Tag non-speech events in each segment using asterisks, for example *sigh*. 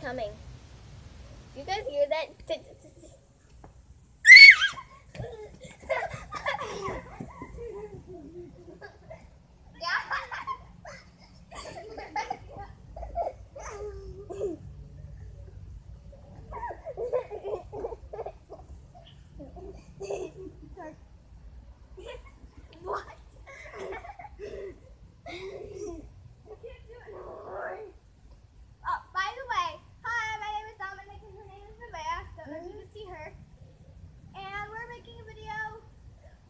coming. You guys hear that? *laughs* *laughs* what? Oh, by the way, hi, my name is Dominic and her name is Nevaeh. Don't know if you can see her. And we're making a video.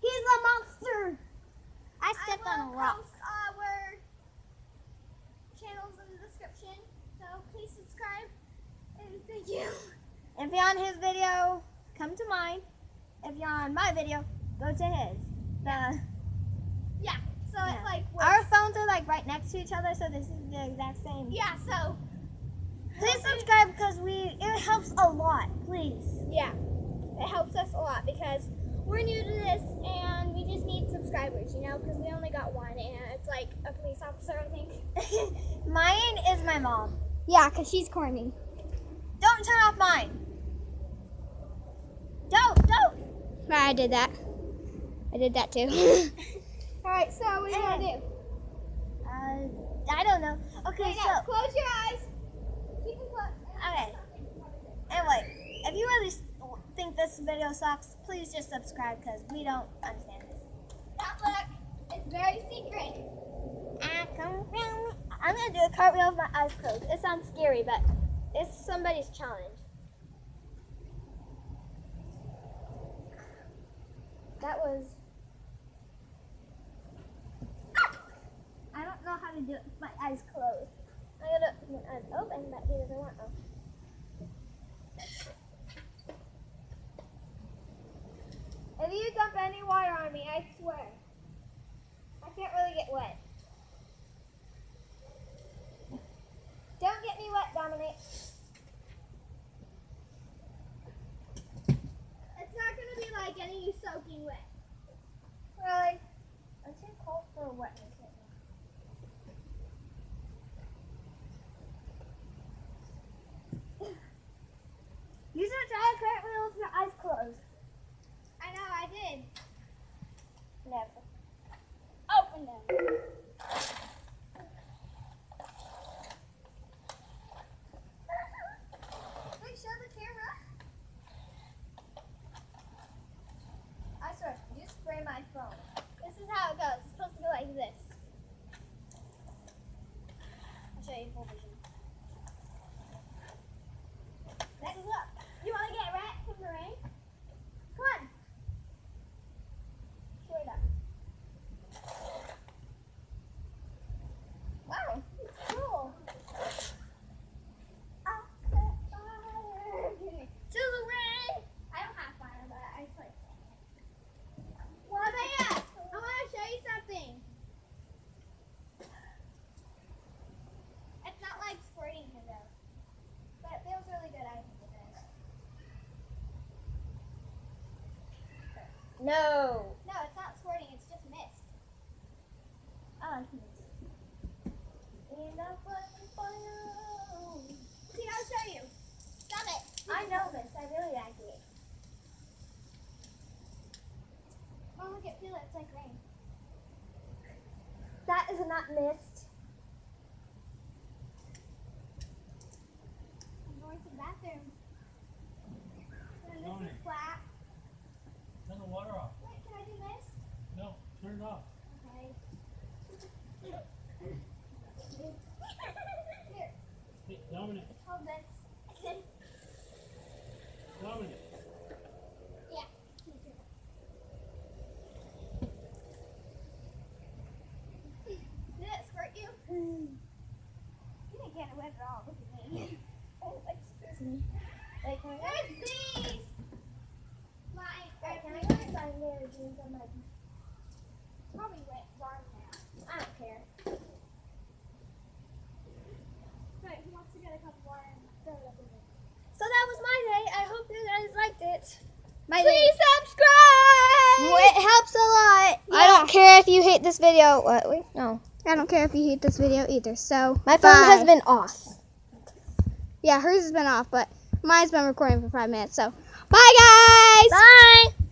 He's a monster. I I stepped will on a rock. post our channels in the description. So please subscribe. And thank you. If you're on his video, come to mine. If you're on my video, go to his. The Yeah. So Yeah. it like our phones are like right next to each other, so this is the exact same. Yeah, so Please subscribe because we it helps a lot. Please. yeah. It helps us a lot because we're new subscribers, you know, because we only got one and it's like a police officer, I think. *laughs* mine is my mom. Yeah, because she's corny. Don't turn off mine. Don't, don't. Right, I did that. I did that too. *laughs* Alright, so what are you gonna do? Uh, I don't know. Okay, so close your eyes. Keep them closed. Okay. anyway, if you really think this video sucks, please just subscribe because we don't understand this. Don't look. It's very secret. Ah, come round. I'm gonna do a cartwheel with my eyes closed. It sounds scary, but it's somebody's challenge. That was. I don't know how to do it with my eyes closed. I gotta my eyes open, but he doesn't want them. If you dump any water on me, I swear. Can't really get wet. Don't get me wet, Dominic. It's not gonna be like getting you soaking wet. Really? I'm too cold for wetness right now. You try a cartwheel with your eyes closed. I know, I did. Never. This is how it goes. It's supposed to go like this. I'll show you full vision. Next up. You want to get rat from the rain? Come on. Straight up. Wow, it's cool. To the rain. I don't have fire, but I play. Well, Maya, I want to show you something. It's not like squirting here though, but it feels really good. I think it is. No. No, it's not squirting. It's just mist. Oh, I like this. Enough for fire. See, I'll show you. Stop it. I know this. I really like it. Oh, look at feel it. It's like rain. That is not mist. I'm going to the bathroom. And this Dominic. is flat. Turn the water off. Wait, can I do this? No, turn it off. Okay. Here. Hey, Dominic, yeah. Did it squirt you? You didn't get wet at all. Look at me. oh, me. Can I drink on my Probably wet dark now. I don't care. But he wants to get a cup of water and throw it up in there. So that was my day. I hope you guys liked it. My Please subscribe! It helps a lot. I don't care if you hate this video. What? Wait, no. I don't care if you hate this video either. So My phone has been off. Yeah, hers has been off, but mine's been recording for five minutes. So, bye, guys. Bye.